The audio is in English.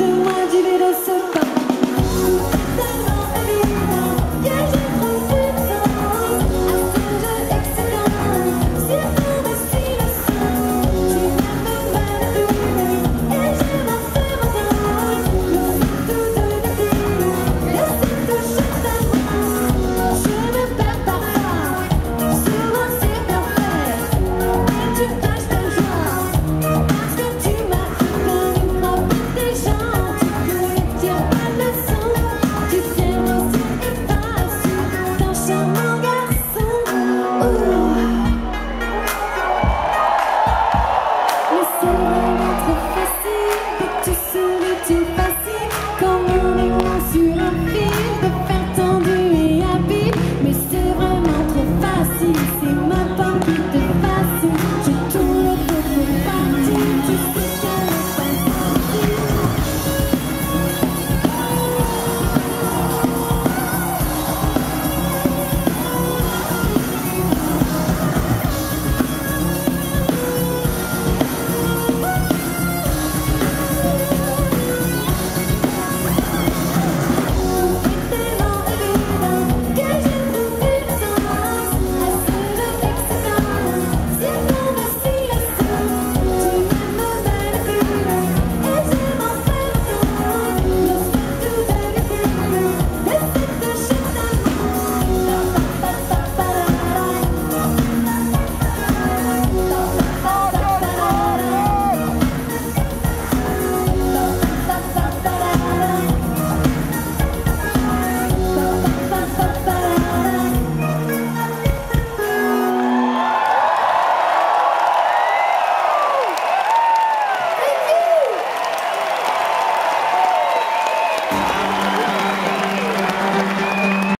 do